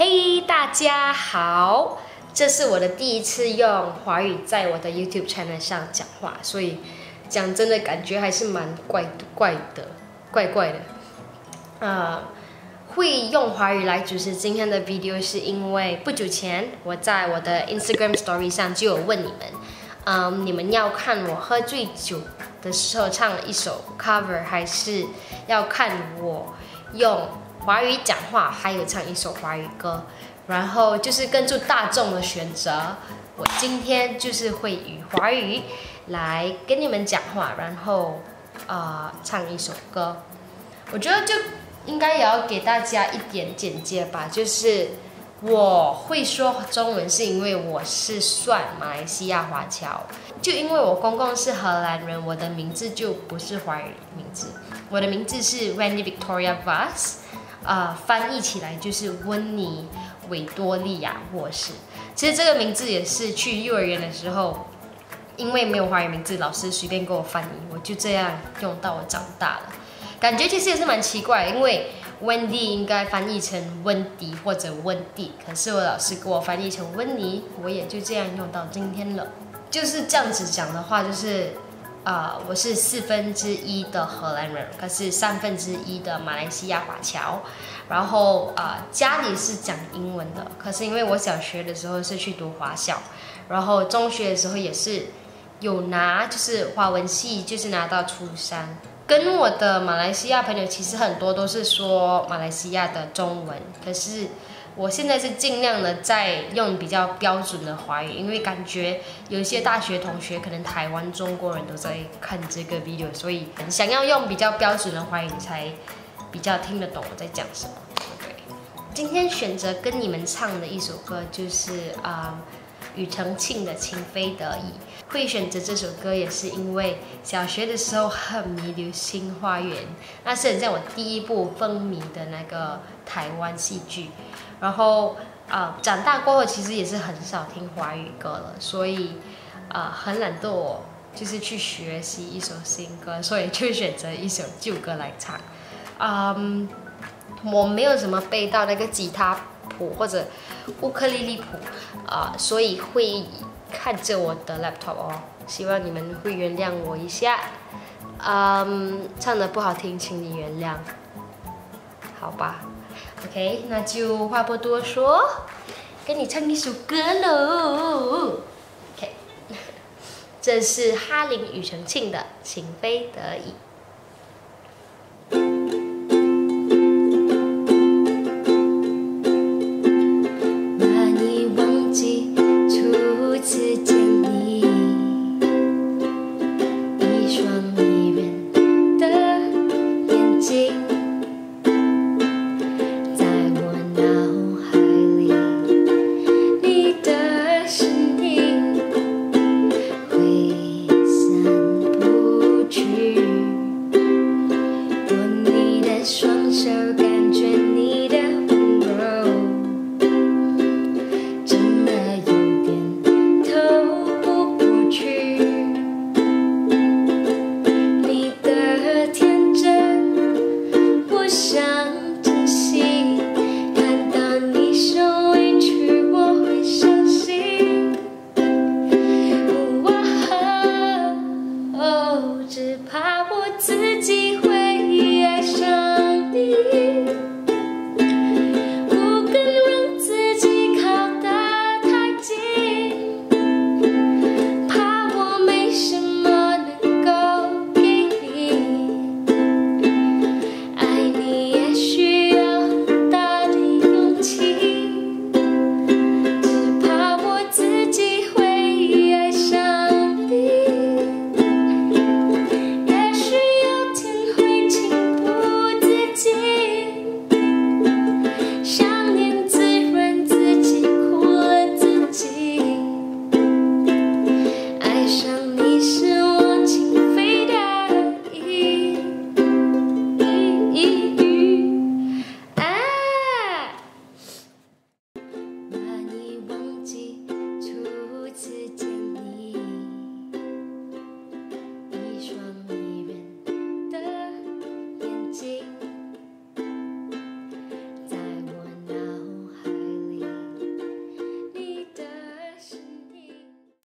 嘿，大家好！这是我的第一次用华语在我的 YouTube channel 上讲话，所以讲真的感觉还是蛮怪怪的，怪怪的。呃，会用华语来主持今天的 video 是因为不久前我在我的 Instagram Story 上就有问你们，嗯，你们要看我喝醉酒的时候唱了一首 cover，还是要看我用？华语讲话，还有唱一首华语歌，然后就是根据大众的选择，我今天就是会以华语来跟你们讲话，然后啊唱一首歌。我觉得就应该也要给大家一点简介吧，就是我会说中文是因为我是算马来西亚华侨，就因为我公公是荷兰人，我的名字就不是华语名字，我的名字是 Wendy Victoria Vas。啊，翻译起来就是温妮维多利亚卧室。其实这个名字也是去幼儿园的时候，因为没有华语名字，老师随便给我翻译，我就这样用到我长大了。感觉其实也是蛮奇怪，因为温蒂应该翻译成温迪或者温蒂，可是我老师给我翻译成温妮，我也就这样用到今天了。就是这样子讲的话，就是。啊，我是四分之一的荷兰人，可是三分之一的马来西亚华侨。然后啊，家里是讲英文的，可是因为我小学的时候是去读华校，然后中学的时候也是有拿，就是华文系，就是拿到初三。跟我的马来西亚朋友，其实很多都是说马来西亚的中文，可是。我现在是尽量的在用比较标准的华语，因为感觉有些大学同学可能台湾中国人都在看这个 video，所以想要用比较标准的华语才比较听得懂我在讲什么。对，今天选择跟你们唱的一首歌就是啊，庾澄庆的《情非得已》。会选择这首歌也是因为小学的时候很迷《流星花园》，那是很像我第一部风靡的那个台湾戏剧。然后啊，长大过后其实也是很少听华语歌了，所以啊，很懒惰，就是去学习一首新歌，所以就选择一首旧歌来唱。嗯，我没有什么背到那个吉他谱或者乌克丽丽谱啊，所以会看着我的 laptop 哦，希望你们会原谅我一下。嗯，唱的不好听，请你原谅，好吧。OK，那就话不多说，给你唱一首歌喽。OK，这是哈林庾澄庆的《情非得已》。